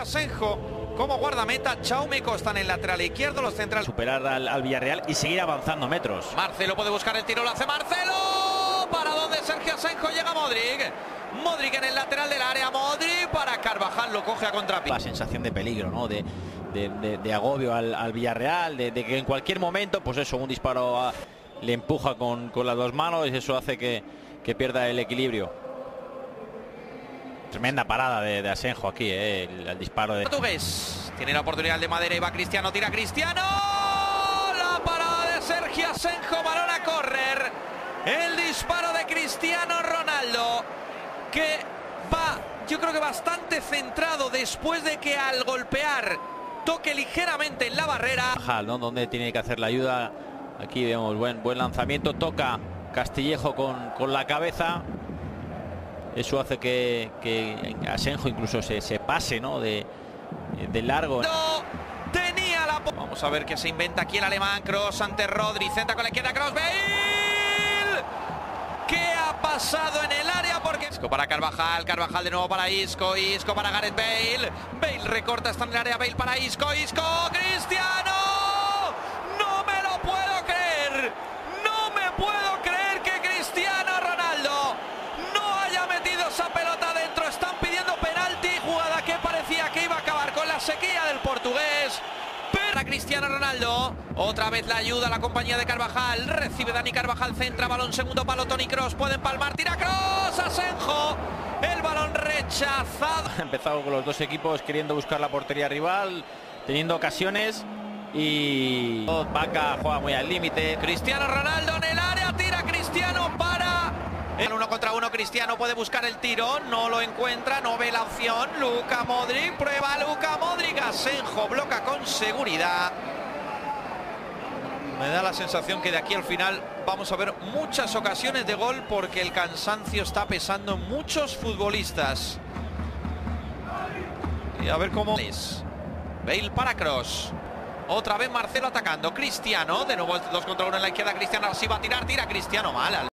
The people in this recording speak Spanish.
Asenjo como guardameta, Chaume Costa en el lateral izquierdo, los centrales. Superar al, al, Villarreal y seguir avanzando metros. Marcelo puede buscar el tiro, lo hace Marcelo. Para donde Sergio Asenjo llega Modric. Modric en el lateral del área, Modric para Carvajal, lo coge a contrapié. La sensación de peligro, ¿no? De, de, de, de agobio al, al Villarreal, de, que en cualquier momento, pues eso, un disparo a, le empuja con, con, las dos manos y eso hace que, que pierda el equilibrio. Tremenda parada de, de Asenjo aquí, eh, el, el, disparo de... Portugués. Tiene la oportunidad de Madera y va Cristiano, tira Cristiano. La parada de Sergio Asenjo, balón a correr. El disparo de Cristiano Ronaldo, que va, yo creo que bastante centrado después de que al golpear toque ligeramente en la barrera. ¿no? Donde tiene que hacer la ayuda. Aquí vemos buen, buen lanzamiento, toca Castillejo con, con la cabeza. Eso hace que, que Asenjo incluso se, se pase ¿no? de, de largo. No, tenía la... Vamos a ver qué se inventa aquí el alemán. Cross ante Rodri. Centra con la izquierda. Cross. Bale. ¿Qué ha pasado en el área? Porque... Isco para Carvajal. Carvajal de nuevo para Isco. Isco para Gareth Bale. Bale recorta. Está en el área. Bale para Isco. Isco. Cristiano. No me lo puedo creer. No me puedo creer que Cristiano Ronaldo no haya metido esa pelota dentro. Están pidiendo penalti. Jugada que parecía que iba a acabar con la sequía del portugués. Para Cristiano Ronaldo. Otra vez la ayuda a la compañía de Carvajal. Recibe Dani Carvajal. Centra balón. Segundo palo. Tony Cross. Pueden palmar. Tira Cross. Asenjo. El balón rechazado. Ha empezado con los dos equipos queriendo buscar la portería rival. Teniendo ocasiones. Y Vaca juega muy al límite. Cristiano Ronaldo En uno contra uno Cristiano puede buscar el tiro, no lo encuentra, no ve la opción. Luca Modric, prueba Luca Modric, Asenjo bloca con seguridad. Me da la sensación que de aquí al final vamos a ver muchas ocasiones de gol porque el cansancio está pesando en muchos futbolistas. Y a ver cómo es. Bale para Cross. Otra vez Marcelo atacando. Cristiano, de nuevo dos contra uno en la izquierda. Cristiano así va a tirar, tira Cristiano mal.